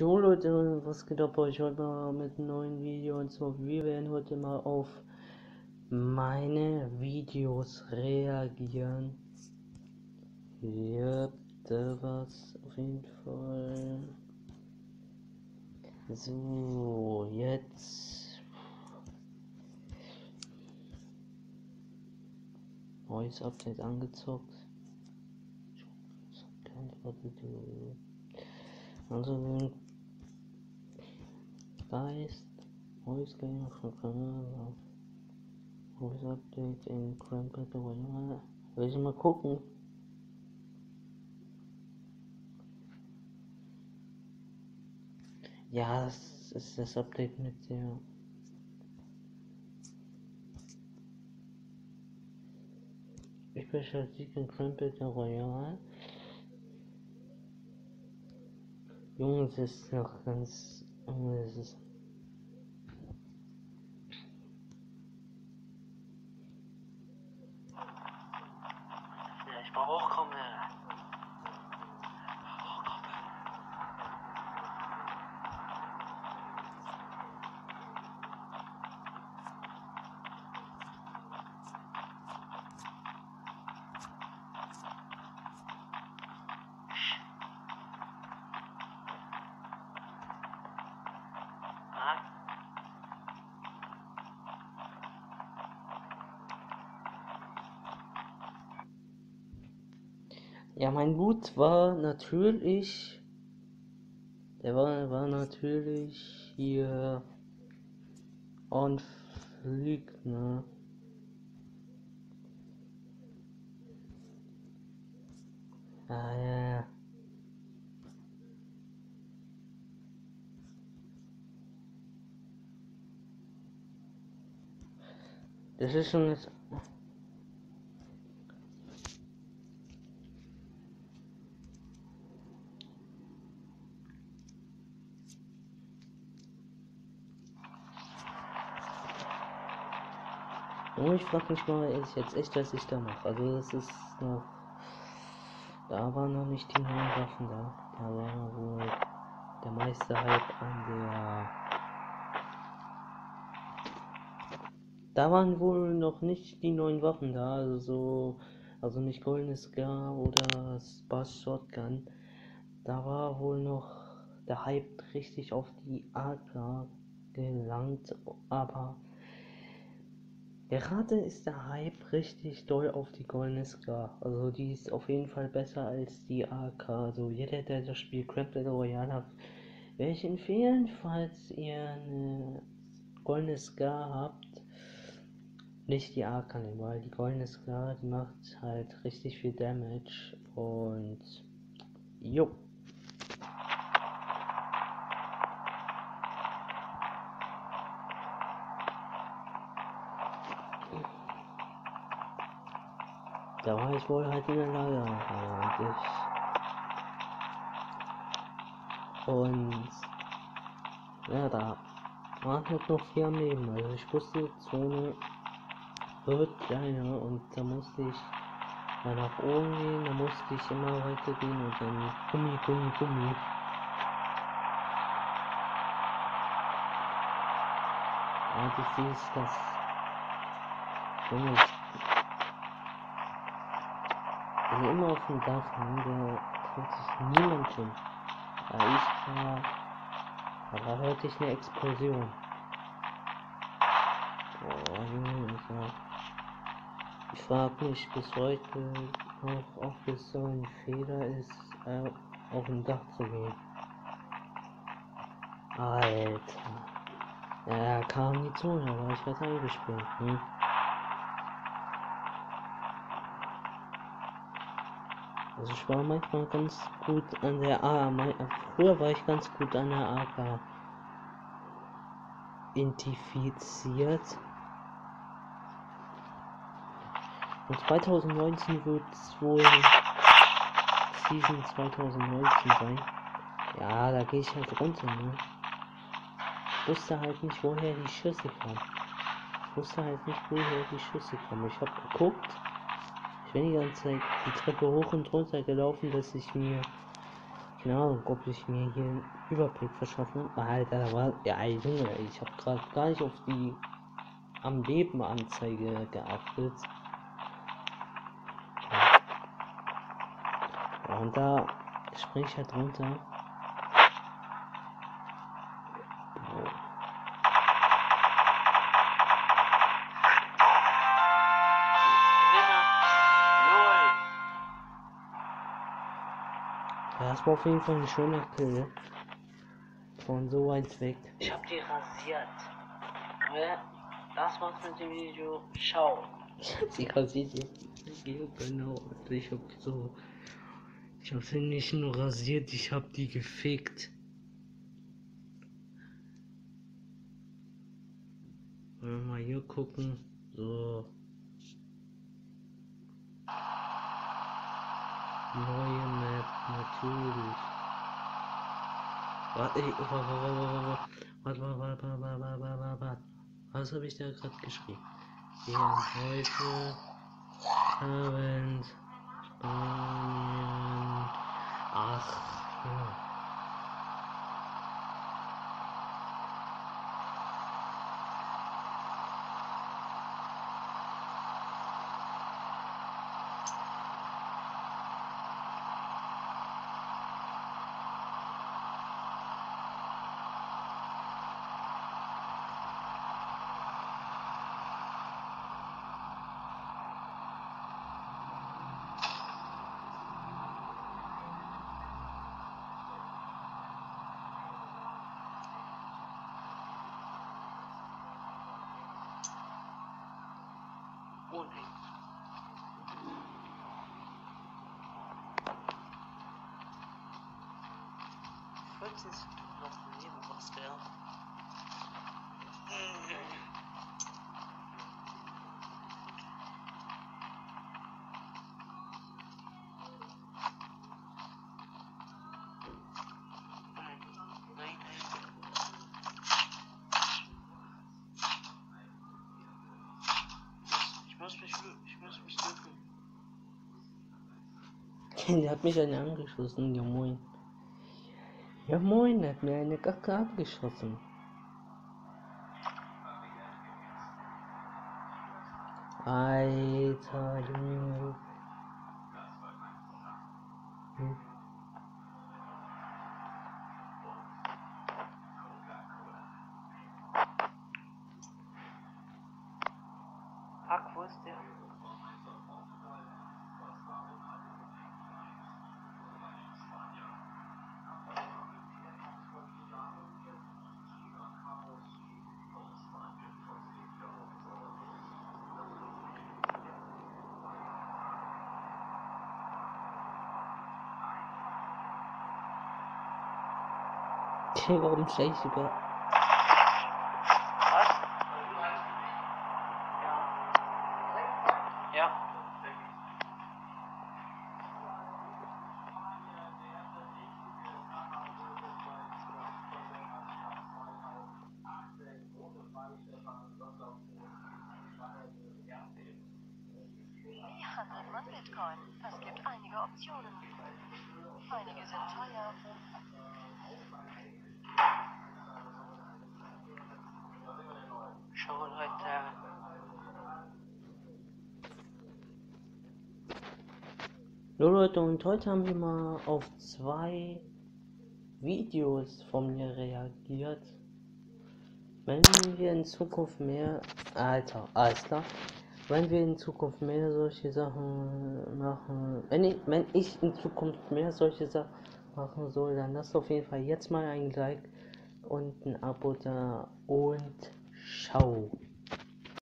Jo Leute, was geht ab euch heute mal mit einem neuen Video und zwar wir werden heute mal auf meine Videos reagieren. Ja, da war's auf jeden Fall. So, jetzt neues Update angezockt. Also Geist, neues Game von Kanal, neues Update in Crime Battle Royale. Will ich mal gucken. Ja, das ist das Update mit der Ich beschäftige in Crime Battle Royale. Junge, es ist noch ganz. Es ist. Ich brauche auch Kumpel. Ja, mein Wut war natürlich. Der war, war natürlich hier. On Fleek, ne? Ah, ja, ja. Das ist schon jetzt. Oh, ich frag mich mal ist jetzt echt, was ich da mache. Also das ist noch. Da waren noch nicht die neuen Waffen da. Da war wohl der meiste Hype an der. Da waren wohl noch nicht die neuen Waffen da, also so, also nicht goldenes Scar oder Sparse Shotgun. Da war wohl noch der Hype richtig auf die AK gelangt, aber gerade ist der Hype richtig doll auf die goldene Scar. Also die ist auf jeden Fall besser als die AK. Also jeder, der das Spiel Crab Battle Royale hat, werde ich empfehlen, falls ihr eine goldene Scar habt, nicht die AK nehmen, weil die goldene Scar, die macht halt richtig viel Damage und jo. Da war ich wohl halt in der Lage eigentlich. Und ja, da waren halt noch vier am Leben. Also ich wusste, Zone wird kleiner und da musste ich mal nach oben gehen, da musste ich immer weiter gehen und dann Gummi, Gummi, Gummi. Und ich sehe es, das Junge, also immer auf dem Dach, ne, da traut sich niemand hin. Da ich war, da hörte ich eine Explosion. Oh, Junge, ich war, ich frag mich bis heute noch, ob es so ein Fehler ist, äh, auf dem Dach zu gehen. Alter. Ja, kam die Zone, da war ich was eingesprungen. Hm? Also ich war manchmal ganz gut an der A. Früher war ich ganz gut an der AK identifiziert. Und 2019 wird es wohl Season 2019 sein. Ja, da gehe ich halt runter, ne? Ich wusste halt nicht, woher die Schüsse kommen. Ich wusste halt nicht, woher die Schüsse kommen. Ich habe geguckt. Ich bin die ganze Zeit die Treppe hoch und runter gelaufen, dass ich mir Keine Ahnung, ob ich mir hier einen Überblick verschaffen. Alter, da war. Ja, Junge, ich habe gerade gar nicht auf die am Leben Anzeige geachtet. Und da springe ich halt runter. Das war auf jeden Fall ein schöner Kill. Von so weit weg. Ich hab die rasiert. Wer das war's mit dem Video. Ciao. Ich hab sie rasiert. Genau. Also ich hab so. Ich hab sie nicht nur rasiert, ich hab die gefickt. Wollen wir mal hier gucken. So. Neue Natürlich. Warte, ich, oh, oh, oh, warte, warte, warte, warte, warte, warte, warte. warte, warte. Was habe ich da gerade geschrieben? Wir haben heute Abend Spanien 8. morning. this. Der hat mich eine angeschossen, ja moin. Ja moin, hat mir eine Kacke abgeschossen. Alter Junge. Hm. Okay, warum steig ich über? Was? Ja. Ja. Wie handelt man Bitcoin? Es gibt einige Optionen. Einige sind teuer. Schau Leute. So Leute, und heute haben wir mal auf zwei Videos von mir reagiert. Wenn wir in Zukunft mehr, Alter, alles klar. Wenn wir in Zukunft mehr solche Sachen machen, wenn ich, wenn ich in Zukunft mehr solche Sachen machen soll, dann lasst auf jeden Fall jetzt mal ein Like und ein Abo da und ciao.